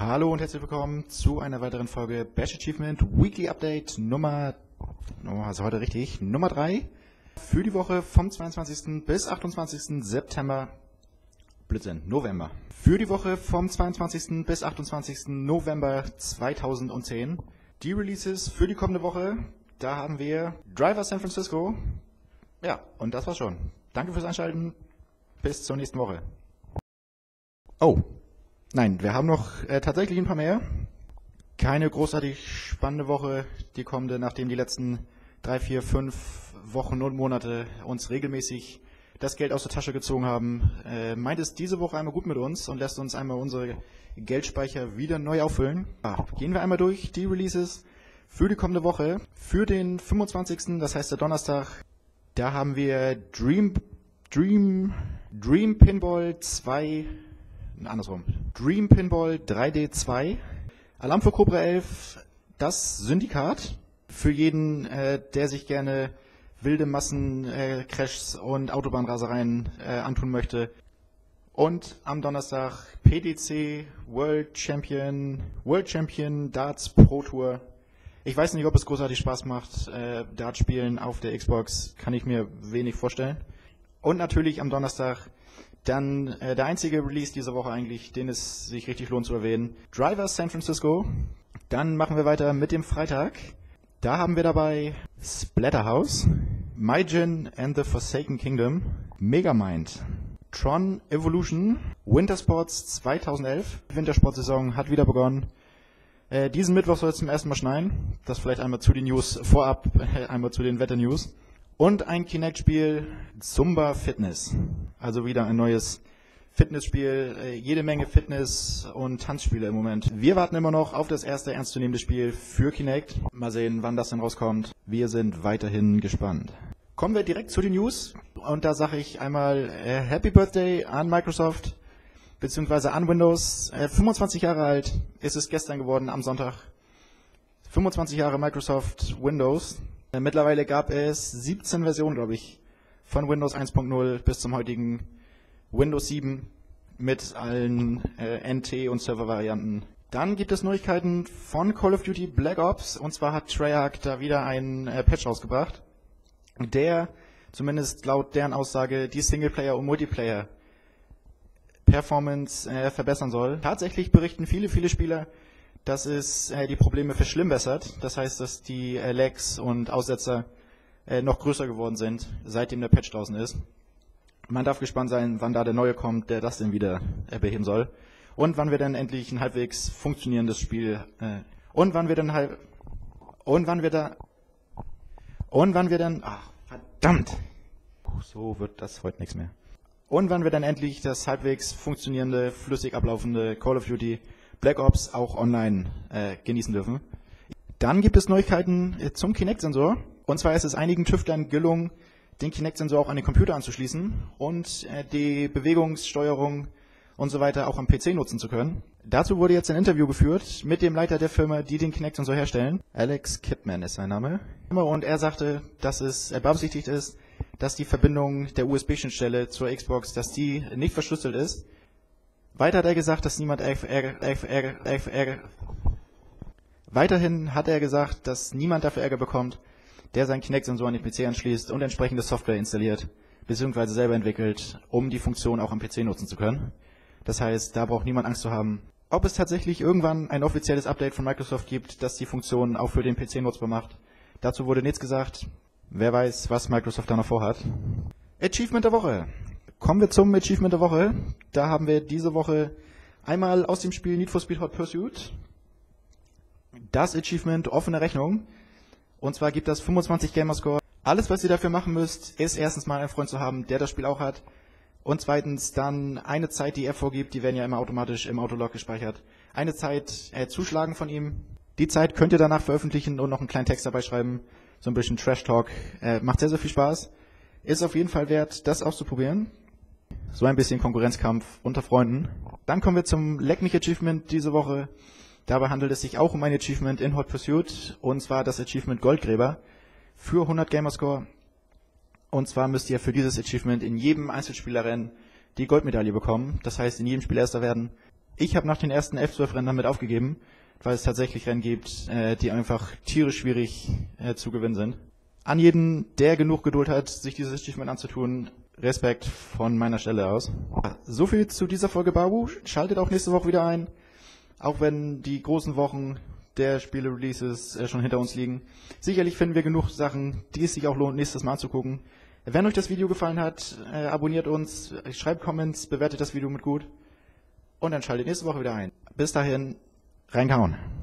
Hallo und herzlich willkommen zu einer weiteren Folge Bash Achievement Weekly Update Nummer, also heute richtig, Nummer 3 für die Woche vom 22. bis 28. September, Blödsinn, November. Für die Woche vom 22. bis 28. November 2010. Die Releases für die kommende Woche, da haben wir Driver San Francisco. Ja, und das war's schon. Danke fürs Einschalten. Bis zur nächsten Woche. Oh, nein, wir haben noch äh, tatsächlich ein paar mehr. Keine großartig spannende Woche, die kommende, nachdem die letzten drei, vier, fünf Wochen und Monate uns regelmäßig das Geld aus der Tasche gezogen haben, äh, meint es diese Woche einmal gut mit uns und lässt uns einmal unsere Geldspeicher wieder neu auffüllen. Ah, gehen wir einmal durch die Releases für die kommende Woche. Für den 25., das heißt der Donnerstag, da haben wir Dream, Dream, Dream Pinball 2 andersrum. Dream Pinball 3D2, Alarm für Cobra 11, das Syndikat. Für jeden, äh, der sich gerne wilde Massencrashs äh, und Autobahnrasereien äh, antun möchte. Und am Donnerstag PDC World Champion, World Champion Darts Pro Tour. Ich weiß nicht, ob es großartig Spaß macht, äh, Dart spielen auf der Xbox, kann ich mir wenig vorstellen. Und natürlich am Donnerstag dann äh, der einzige Release diese Woche eigentlich, den es sich richtig lohnt zu erwähnen. Drivers San Francisco. Dann machen wir weiter mit dem Freitag. Da haben wir dabei Splatterhouse, Mygen and the Forsaken Kingdom, Megamind, Tron Evolution, Wintersports 2011. Die Wintersportsaison hat wieder begonnen. Äh, diesen Mittwoch soll es zum ersten Mal schneien. Das vielleicht einmal zu den News vorab, einmal zu den Wetter-News. Und ein Kinect-Spiel Zumba Fitness. Also wieder ein neues Fitnessspiel, äh, jede Menge Fitness- und Tanzspiele im Moment. Wir warten immer noch auf das erste ernstzunehmende Spiel für Kinect. Mal sehen, wann das denn rauskommt. Wir sind weiterhin gespannt. Kommen wir direkt zu den News. Und da sage ich einmal äh, Happy Birthday an Microsoft beziehungsweise an Windows. Äh, 25 Jahre alt ist es gestern geworden am Sonntag. 25 Jahre Microsoft Windows. Äh, mittlerweile gab es 17 Versionen, glaube ich, von Windows 1.0 bis zum heutigen Windows 7 mit allen äh, NT- und Server-Varianten. Dann gibt es Neuigkeiten von Call of Duty Black Ops und zwar hat Treyarch da wieder einen äh, Patch rausgebracht, der zumindest laut deren Aussage die Singleplayer- und Multiplayer Performance äh, verbessern soll. Tatsächlich berichten viele, viele Spieler, dass es äh, die Probleme verschlimmbessert. Das heißt, dass die äh, Lags und Aussetzer äh, noch größer geworden sind, seitdem der Patch draußen ist. Man darf gespannt sein, wann da der neue kommt, der das denn wieder beheben soll. Und wann wir dann endlich ein halbwegs funktionierendes Spiel äh, und wann wir dann halb und wann wir da und wann wir dann ach verdammt so wird das heute nichts mehr. Und wann wir dann endlich das halbwegs funktionierende, flüssig ablaufende Call of Duty Black Ops auch online äh, genießen dürfen. Dann gibt es Neuigkeiten äh, zum Kinect-Sensor. Und zwar ist es einigen Tüftlern gelungen, den Kinect-Sensor auch an den Computer anzuschließen und äh, die Bewegungssteuerung und so weiter auch am PC nutzen zu können. Dazu wurde jetzt ein Interview geführt mit dem Leiter der Firma, die den Kinect-Sensor herstellen. Alex Kipman ist sein Name. Und er sagte, dass es beabsichtigt ist, dass die Verbindung der USB-Schnittstelle zur Xbox, dass die nicht verschlüsselt ist weiter hat er gesagt, dass niemand Ärger, Weiterhin hat er gesagt, dass niemand dafür Ärger bekommt, der seinen Kinect-Sensor an den PC anschließt und entsprechende Software installiert, beziehungsweise selber entwickelt, um die Funktion auch am PC nutzen zu können. Das heißt, da braucht niemand Angst zu haben. Ob es tatsächlich irgendwann ein offizielles Update von Microsoft gibt, das die Funktion auch für den PC nutzbar macht, dazu wurde nichts gesagt. Wer weiß, was Microsoft da noch vorhat. Achievement der Woche. Kommen wir zum Achievement der Woche. Da haben wir diese Woche einmal aus dem Spiel Need for Speed Hot Pursuit das Achievement offene Rechnung. Und zwar gibt das 25 Gamerscore. Alles, was ihr dafür machen müsst, ist erstens mal einen Freund zu haben, der das Spiel auch hat. Und zweitens dann eine Zeit, die er vorgibt, die werden ja immer automatisch im Autolog gespeichert. Eine Zeit äh, zuschlagen von ihm. Die Zeit könnt ihr danach veröffentlichen und noch einen kleinen Text dabei schreiben. So ein bisschen Trash Talk. Äh, macht sehr, sehr viel Spaß. Ist auf jeden Fall wert, das auszuprobieren. So ein bisschen Konkurrenzkampf unter Freunden. Dann kommen wir zum Leck mich Achievement diese Woche. Dabei handelt es sich auch um ein Achievement in Hot Pursuit und zwar das Achievement Goldgräber für 100 Gamerscore. Und zwar müsst ihr für dieses Achievement in jedem Einzelspielerrennen die Goldmedaille bekommen. Das heißt, in jedem Spiel Erster werden. Ich habe nach den ersten 11, 12 Rennen damit aufgegeben, weil es tatsächlich Rennen gibt, äh, die einfach tierisch schwierig äh, zu gewinnen sind. An jeden, der genug Geduld hat, sich dieses Achievement anzutun, Respekt von meiner Stelle aus. So viel zu dieser Folge Babu. Schaltet auch nächste Woche wieder ein. Auch wenn die großen Wochen der Spiele-Releases äh, schon hinter uns liegen. Sicherlich finden wir genug Sachen, die es sich auch lohnt, nächstes Mal zu gucken. Wenn euch das Video gefallen hat, äh, abonniert uns, schreibt Comments, bewertet das Video mit gut und dann schaltet nächste Woche wieder ein. Bis dahin, reinkauen.